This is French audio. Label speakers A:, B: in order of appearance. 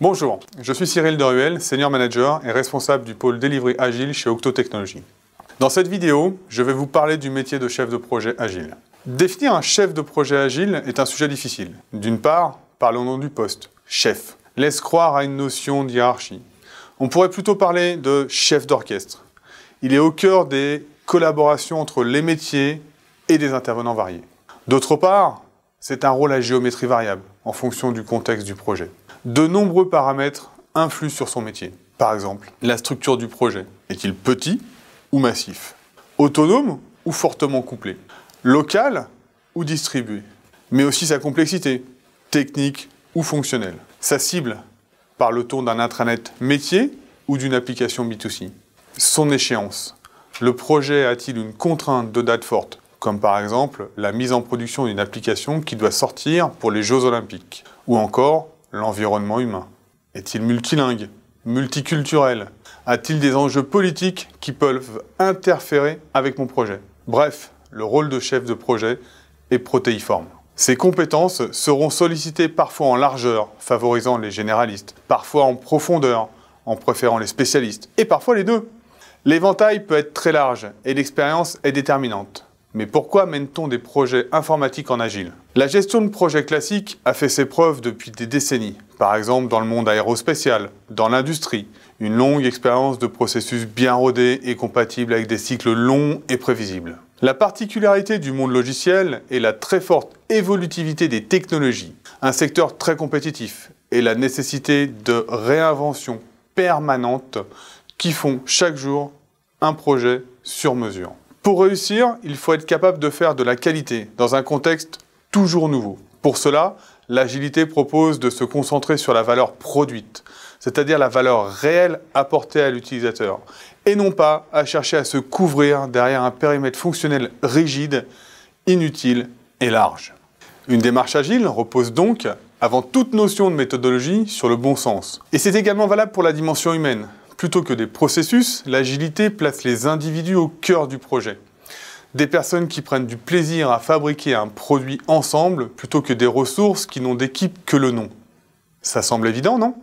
A: Bonjour, je suis Cyril Deruel, Senior Manager et responsable du pôle Delivery Agile chez Octo Technologies. Dans cette vidéo, je vais vous parler du métier de chef de projet agile. Définir un chef de projet agile est un sujet difficile. D'une part, parlons du poste, chef. Laisse croire à une notion de hiérarchie. On pourrait plutôt parler de chef d'orchestre. Il est au cœur des collaborations entre les métiers et des intervenants variés. D'autre part, c'est un rôle à géométrie variable en fonction du contexte du projet. De nombreux paramètres influent sur son métier. Par exemple, la structure du projet. Est-il petit ou massif? Autonome ou fortement couplé? Local ou distribué? Mais aussi sa complexité, technique ou fonctionnelle. Sa cible, par le ton d'un intranet métier ou d'une application B2C. Son échéance. Le projet a-t-il une contrainte de date forte? Comme par exemple la mise en production d'une application qui doit sortir pour les Jeux olympiques, ou encore l'environnement humain. Est-il multilingue, multiculturel? A-t-il des enjeux politiques qui peuvent interférer avec mon projet? Bref, le rôle de chef de projet est protéiforme. Ces compétences seront sollicitées parfois en largeur, favorisant les généralistes, parfois en profondeur, en préférant les spécialistes, et parfois les deux. L'éventail peut être très large et l'expérience est déterminante. Mais pourquoi mène-t-on des projets informatiques en agile? La gestion de projets classiques a fait ses preuves depuis des décennies, par exemple dans le monde aérospatial, dans l'industrie, une longue expérience de processus bien rodés et compatibles avec des cycles longs et prévisibles. La particularité du monde logiciel est la très forte évolutivité des technologies, un secteur très compétitif, et la nécessité de réinvention permanente qui font chaque jour un projet sur mesure. Pour réussir, il faut être capable de faire de la qualité dans un contexte toujours nouveau. Pour cela, l'agilité propose de se concentrer sur la valeur produite, c'est-à-dire la valeur réelle apportée à l'utilisateur, et non pas à chercher à se couvrir derrière un périmètre fonctionnel rigide, inutile et large. Une démarche agile repose donc, avant toute notion de méthodologie, sur le bon sens. Et c'est également valable pour la dimension humaine. Plutôt que des processus, l'agilité place les individus au cœur du projet. Des personnes qui prennent du plaisir à fabriquer un produit ensemble plutôt que des ressources qui n'ont d'équipe que le nom. Ça semble évident, non?